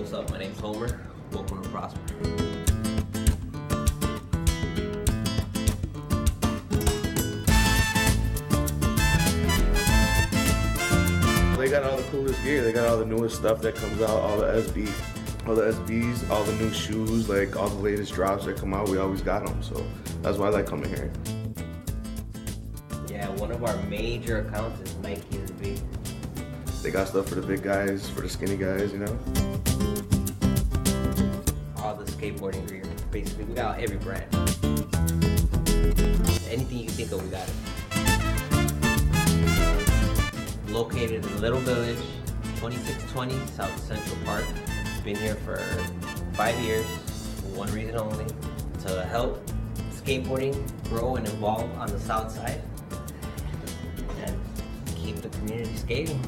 what's up? My name's Homer. Welcome to Prosper. They got all the coolest gear. They got all the newest stuff that comes out, all the SB, all the SBs, all the new shoes, like all the latest drops that come out. We always got them, so that's why I like coming here. Yeah, one of our major accounts is Nike SB. They got stuff for the big guys, for the skinny guys, you know. All the skateboarding gear. Basically, we got every brand. Anything you can think of, we got it. Located in Little Village, 2620 South Central Park. Been here for five years, one reason only, to help skateboarding grow and evolve on the south side and keep the community skating.